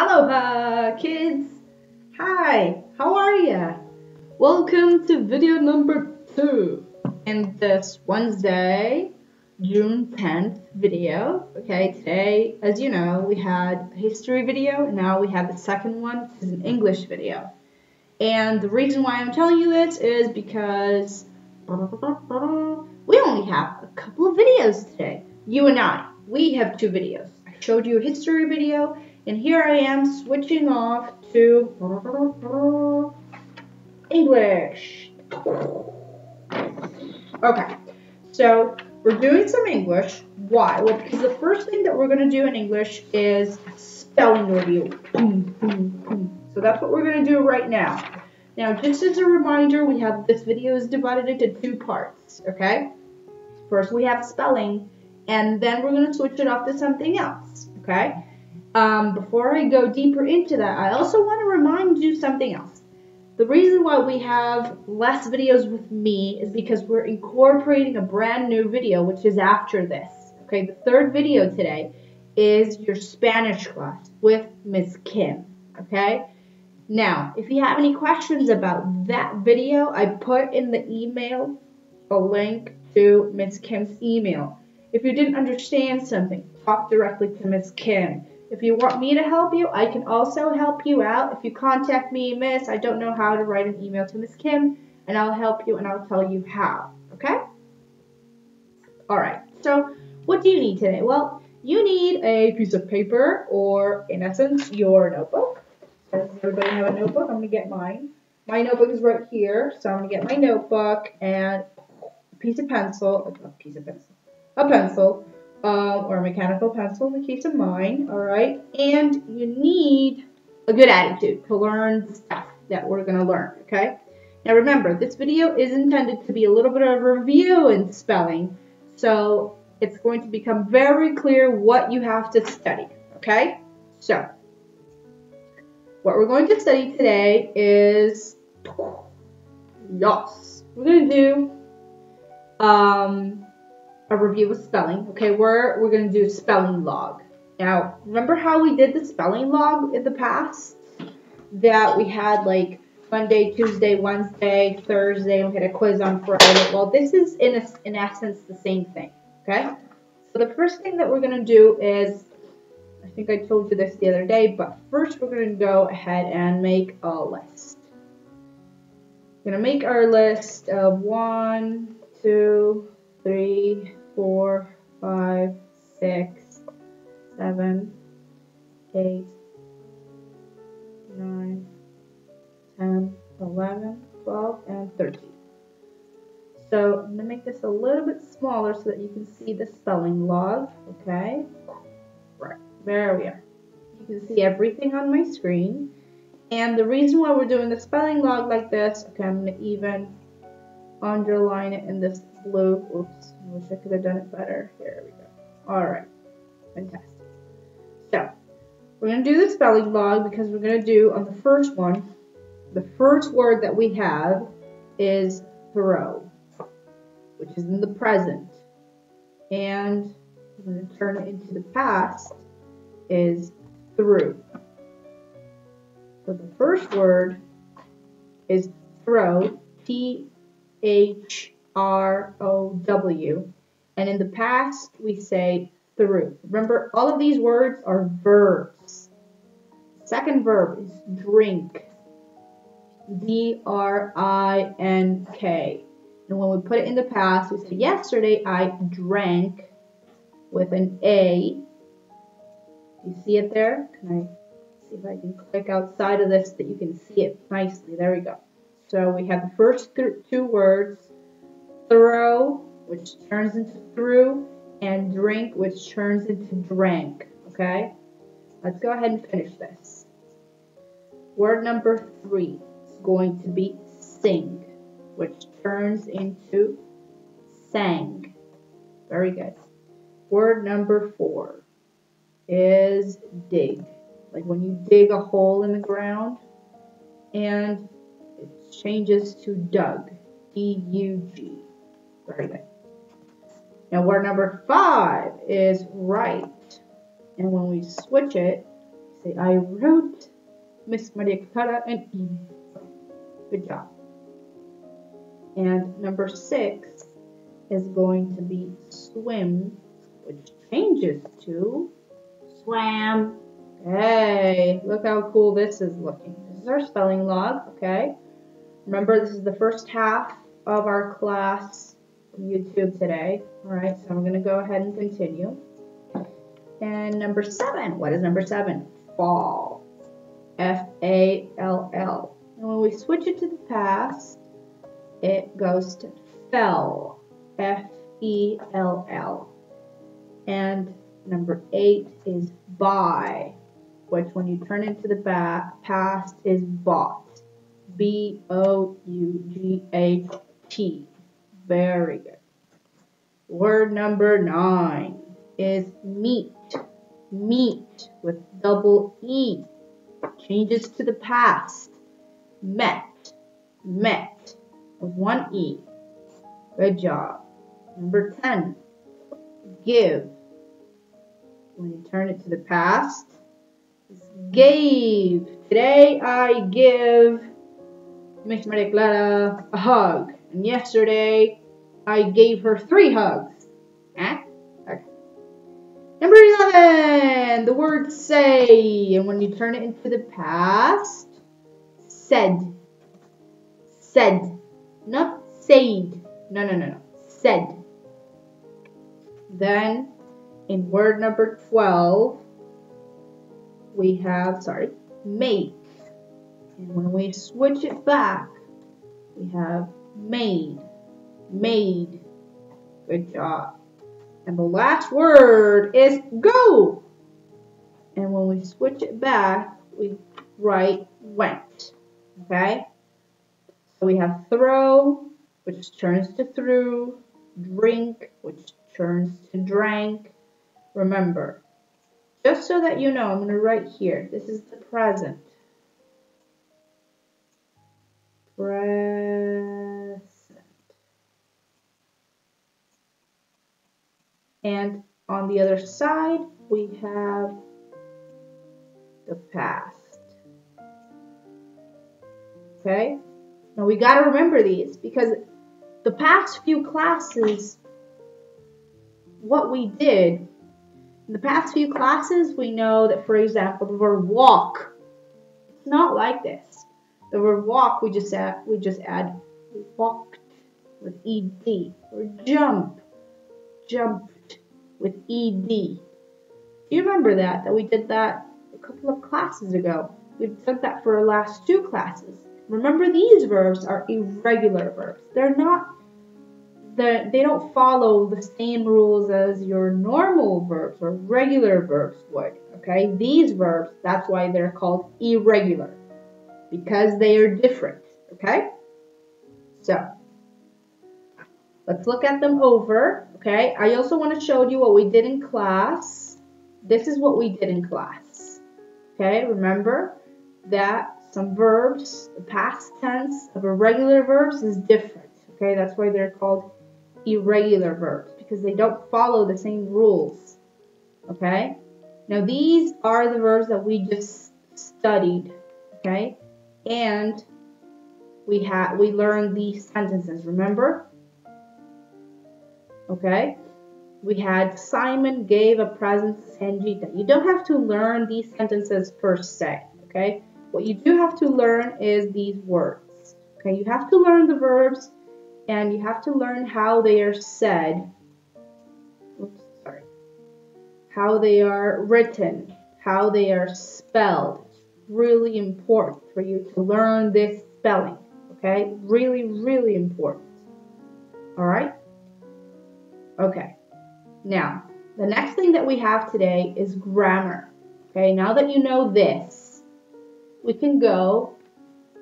Aloha, kids! Hi, how are ya? Welcome to video number two. In this Wednesday, June 10th video, okay, today, as you know, we had a history video, and now we have the second one, which is an English video. And the reason why I'm telling you this is because we only have a couple of videos today. You and I, we have two videos. I showed you a history video, and here I am switching off to English. Okay, so we're doing some English. Why? Well, because the first thing that we're going to do in English is spelling review. So that's what we're going to do right now. Now, just as a reminder, we have this video is divided into two parts, okay? First, we have spelling, and then we're going to switch it off to something else, okay? Um, before I go deeper into that, I also want to remind you something else. The reason why we have less videos with me is because we're incorporating a brand new video, which is after this. Okay, the third video today is your Spanish class with Miss Kim. Okay, now if you have any questions about that video, I put in the email a link to Miss Kim's email. If you didn't understand something, talk directly to Miss Kim. If you want me to help you, I can also help you out. If you contact me, Miss, I don't know how to write an email to Miss Kim, and I'll help you and I'll tell you how. Okay? Alright, so what do you need today? Well, you need a piece of paper, or in essence, your notebook. Does everybody have a notebook? I'm going to get mine. My notebook is right here, so I'm going to get my notebook and a piece of pencil, a piece of pencil, a pencil, um, or a mechanical pencil in the case of mine, all right? And you need a good attitude to learn the stuff that we're going to learn, okay? Now remember, this video is intended to be a little bit of a review in spelling, so it's going to become very clear what you have to study, okay? So, what we're going to study today is yes. We're going to do um, a review of spelling. Okay, we're we're gonna do spelling log. Now, remember how we did the spelling log in the past? That we had like Monday, Tuesday, Wednesday, Thursday, and we had a quiz on Friday. Well, this is in a, in essence the same thing. Okay. So the first thing that we're gonna do is, I think I told you this the other day, but first we're gonna go ahead and make a list. We're gonna make our list of one, two, three, four, five, six, seven, eight, nine, ten, eleven, twelve, and 13. So I'm going to make this a little bit smaller so that you can see the spelling log, okay? Right, there we are. You can see everything on my screen. And the reason why we're doing the spelling log like this, okay, I'm going to even underline it in this blue. Oops, I wish I could have done it better. Here we go. All right, fantastic. So we're going to do the spelling log because we're going to do on the first one, the first word that we have is throw, which is in the present. And we're going to turn it into the past is threw. So the first word is throw, T H R O W. And in the past, we say threw. Remember, all of these words are verbs. Second verb is drink. D R I N K. And when we put it in the past, we say yesterday I drank with an A. You see it there? Can I see if I can click outside of this that you can see it nicely? There we go. So we have the first two words, throw, which turns into threw, and drink, which turns into drank. Okay? Let's go ahead and finish this. Word number three is going to be sing, which turns into sang. Very good. Word number four is dig, like when you dig a hole in the ground. And it changes to dug. D-U-G. Very good. Now word number five is write. And when we switch it, Say, I wrote Miss Maria Clara an email. Good job. And number six is going to be swim, which changes to swam. Okay, look how cool this is looking. This is our spelling log, okay? Remember, this is the first half of our class YouTube today. All right, so I'm going to go ahead and continue. And number seven, what is number seven? Fall. F-A-L-L. And when we switch it to the past, it goes to fell. F-E-L-L. And number eight is buy, which when you turn into the past is bought. B-O-U-G-H-T. Very good. Word number nine is meet. Meet with double E. Changes to the past. Met. Met with one E. Good job. Number 10. Give. When you turn it to the past, gave. Today I give Miss Maria Clara a hug. And yesterday I gave her three hugs. Okay. Number 11. The word say. And when you turn it into the past, said. Said. Not said. No, no, no, no. Said. Then, in word number 12, we have, sorry, make. And when we switch it back, we have made. Made. Good job. And the last word is go. And when we switch it back, we write went. Okay? So we have throw, which turns to threw, drink, which turns to drank. Remember, just so that you know, I'm going to write here. This is the present. Present. And on the other side, we have the past. Okay? Now we got to remember these because the past few classes, what we did, in the past few classes, we know that, for example, the verb walk, it's not like this. The verb walk, we just add, we just add walked with ed, or jump, jumped with ed. Do you remember that? That we did that a couple of classes ago. We've done that for our last two classes. Remember, these verbs are irregular verbs. They're not, they're, they don't follow the same rules as your normal verbs or regular verbs would. Okay, these verbs, that's why they're called irregular because they are different. Okay, so let's look at them over. Okay, I also want to show you what we did in class. This is what we did in class. Okay, remember that some verbs, the past tense of irregular verbs is different. Okay, that's why they're called irregular verbs because they don't follow the same rules. Okay, now these are the verbs that we just studied. Okay, and we had we learned these sentences. Remember? Okay. We had Simon gave a present to Sanjita. You don't have to learn these sentences per se. Okay. What you do have to learn is these words. Okay, you have to learn the verbs and you have to learn how they are said. Oops, sorry. How they are written, how they are spelled. It's really important for you to learn this spelling. Okay, really, really important. All right. Okay. Now, the next thing that we have today is grammar. Okay, now that you know this, we can go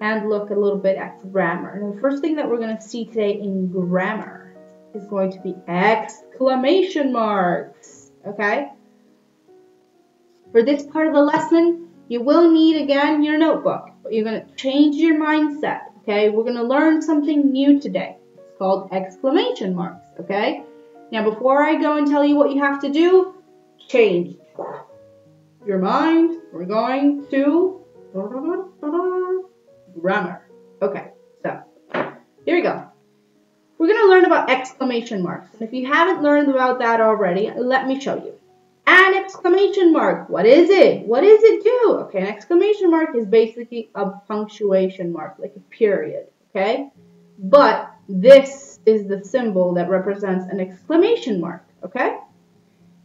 and look a little bit at grammar. And the first thing that we're going to see today in grammar is going to be exclamation marks. Okay? For this part of the lesson, you will need again your notebook, but you're going to change your mindset. Okay? We're going to learn something new today. It's called exclamation marks. Okay? Now, before I go and tell you what you have to do, change your mind we're going to grammar. Okay, so here we go. We're going to learn about exclamation marks. And if you haven't learned about that already, let me show you. An exclamation mark, what is it? What does it do? Okay, an exclamation mark is basically a punctuation mark, like a period, okay? But this is the symbol that represents an exclamation mark, okay?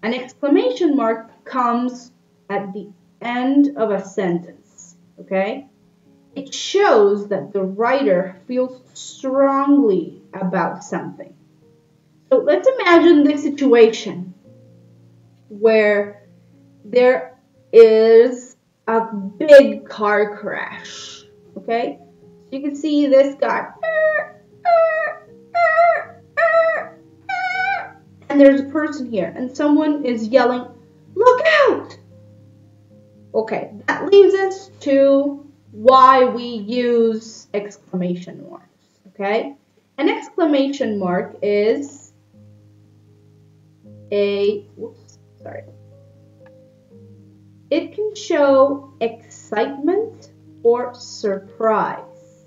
An exclamation mark comes at the end of a sentence, okay? It shows that the writer feels strongly about something. So let's imagine this situation where there is a big car crash, okay? So you can see this guy. And there's a person here, and someone is yelling, Look out! Okay, that leads us to why we use exclamation marks, okay? An exclamation mark is a, whoops, sorry. It can show excitement or surprise,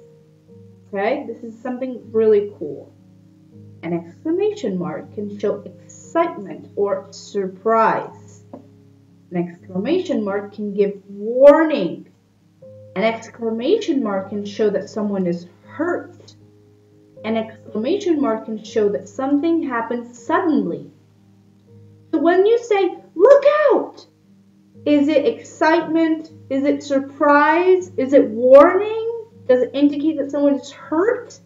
okay? This is something really cool. An exclamation mark can show excitement or surprise. An exclamation mark can give warning. An exclamation mark can show that someone is hurt. An exclamation mark can show that something happened suddenly. So when you say, look out, is it excitement? Is it surprise? Is it warning? Does it indicate that someone is hurt?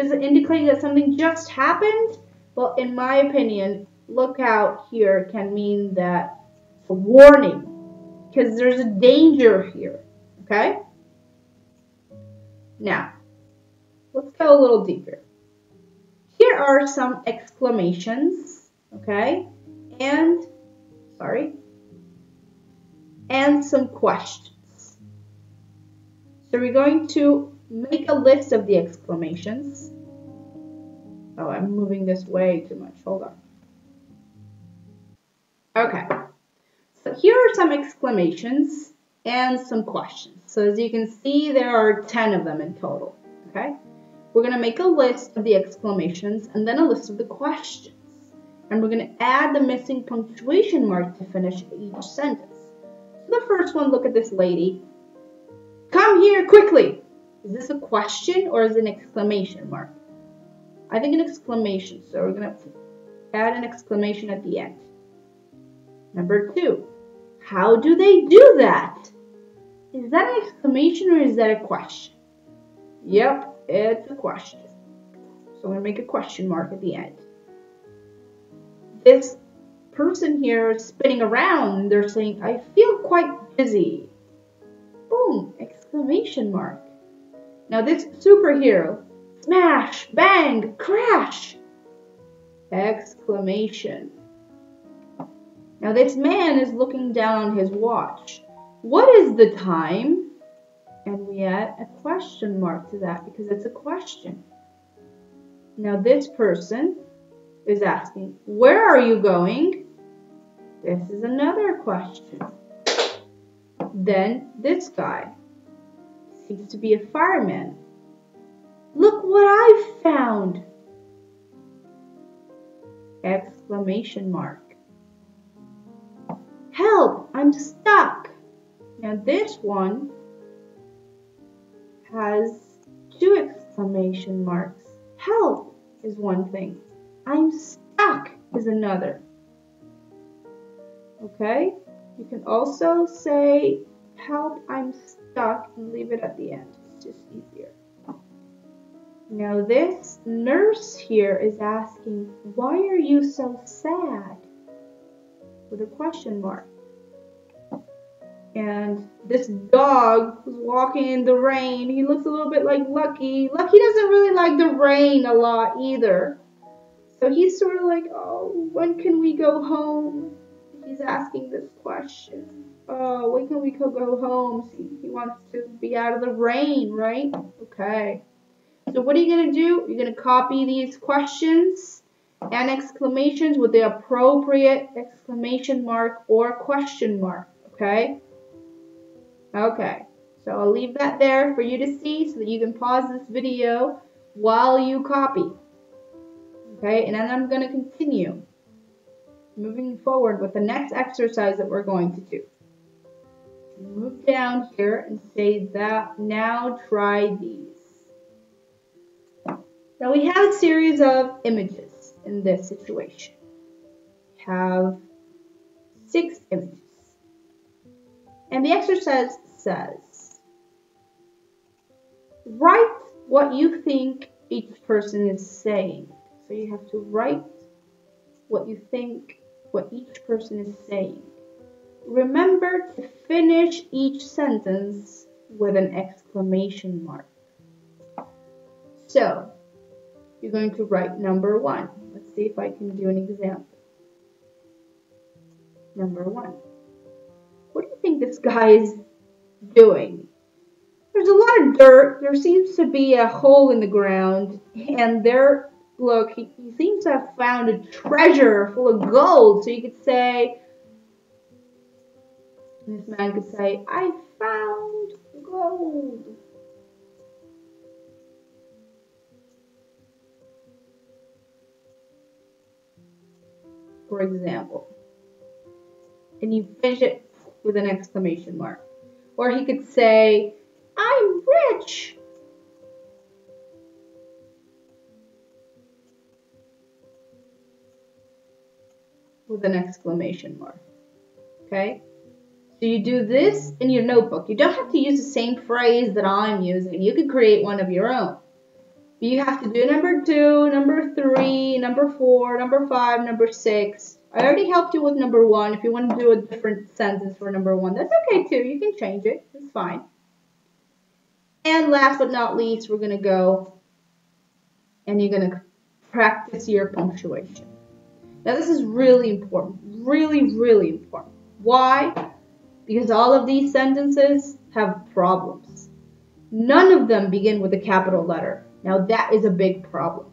Does it indicate that something just happened? Well, in my opinion, look out here can mean that a warning because there's a danger here. Okay? Now, let's go a little deeper. Here are some exclamations, okay? And, sorry, and some questions. So we're going to make a list of the exclamations. Oh, I'm moving this way too much. Hold on. Okay. So here are some exclamations and some questions. So as you can see, there are 10 of them in total, okay? We're going to make a list of the exclamations and then a list of the questions. And we're going to add the missing punctuation mark to finish each sentence. So the first one, look at this lady. Come here quickly. Is this a question or is it an exclamation mark? I think an exclamation, so we're going to add an exclamation at the end. Number two, how do they do that? Is that an exclamation or is that a question? Yep, it's a question. So I'm going to make a question mark at the end. This person here is spinning around. They're saying, I feel quite dizzy. Boom, exclamation mark. Now this superhero, smash, bang, crash. Exclamation. Now this man is looking down on his watch. What is the time? And we add a question mark to that because it's a question. Now this person is asking, where are you going? This is another question. Then this guy seems to be a fireman. Look what I've found! Exclamation mark. Help! I'm stuck! Now this one has two exclamation marks. Help is one thing. I'm stuck is another. Okay? You can also say help, I'm stuck and leave it at the end. It's just easier. Now this nurse here is asking, why are you so sad? With a question mark. And this dog who's walking in the rain, he looks a little bit like Lucky. Lucky doesn't really like the rain a lot either. So he's sort of like, oh, when can we go home? He's asking this question. Oh, when can we go home? He wants to be out of the rain, right? Okay. So what are you going to do? You're going to copy these questions and exclamations with the appropriate exclamation mark or question mark, okay? Okay, so I'll leave that there for you to see so that you can pause this video while you copy. Okay, and then I'm going to continue moving forward with the next exercise that we're going to do. Move down here and say that now try these. Now we have a series of images in this situation. We have six images. And the exercise says, write what you think each person is saying. So you have to write what you think what each person is saying. Remember to finish each sentence with an exclamation mark. So, you're going to write number one. Let's see if I can do an example. Number one. What do you think this guy is doing? There's a lot of dirt. There seems to be a hole in the ground, and there look, he, he seems to have found a treasure full of gold. So you could say, this man could say, I found gold. For example. And you finish it with an exclamation mark. Or he could say, I'm rich. with an exclamation mark. Okay? So you do this in your notebook. You don't have to use the same phrase that I'm using. You could create one of your own. You have to do number two, number three, number four, number five, number six. I already helped you with number one. If you want to do a different sentence for number one, that's okay too. You can change it. It's fine. And last but not least, we're going to go and you're going to practice your punctuation. Now this is really important, really, really important. Why? Because all of these sentences have problems. None of them begin with a capital letter. Now that is a big problem.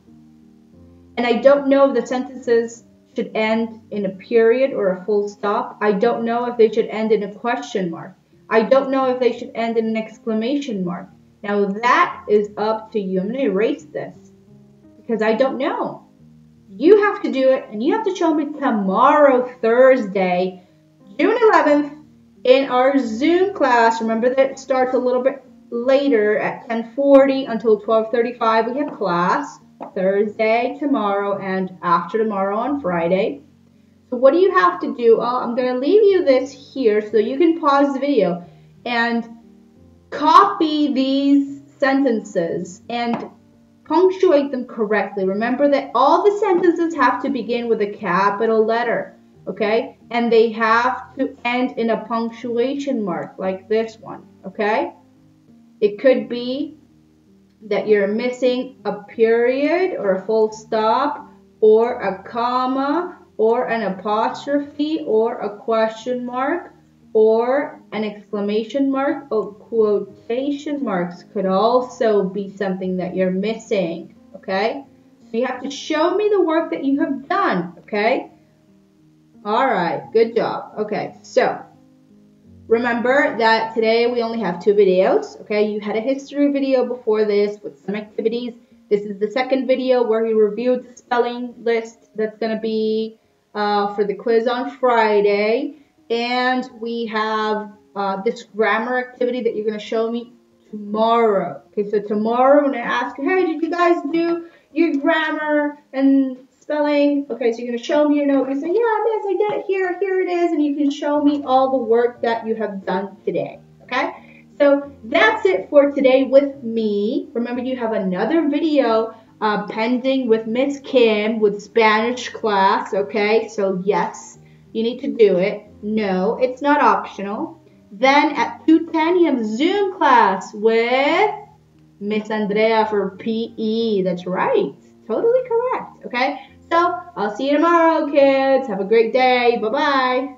And I don't know if the sentences should end in a period or a full stop. I don't know if they should end in a question mark. I don't know if they should end in an exclamation mark. Now that is up to you. I'm going to erase this because I don't know. You have to do it, and you have to show me tomorrow, Thursday, June 11th, in our Zoom class. Remember that it starts a little bit later at 10:40 until 12:35. We have class Thursday, tomorrow, and after tomorrow on Friday. So what do you have to do? Oh, I'm going to leave you this here so you can pause the video and copy these sentences and punctuate them correctly. Remember that all the sentences have to begin with a capital letter, okay? And they have to end in a punctuation mark like this one, okay? It could be that you're missing a period or a full stop or a comma or an apostrophe or a question mark or an exclamation mark or quotation marks could also be something that you're missing, okay? So you have to show me the work that you have done, okay? All right, good job. Okay, so remember that today we only have two videos, okay? You had a history video before this with some activities. This is the second video where we reviewed the spelling list that's going to be uh, for the quiz on Friday. And we have uh, this grammar activity that you're going to show me tomorrow. Okay, so tomorrow I'm going to ask hey, did you guys do your grammar and spelling? Okay, so you're going to show me your note. You say, yeah, yes, I did it here. Here it is. And you can show me all the work that you have done today. Okay, so that's it for today with me. Remember, you have another video uh, pending with Miss Kim with Spanish class. Okay, so yes, you need to do it. No, it's not optional. Then at 2.10 you have Zoom class with Miss Andrea for PE. That's right. Totally correct. Okay? So I'll see you tomorrow, kids. Have a great day. Bye-bye.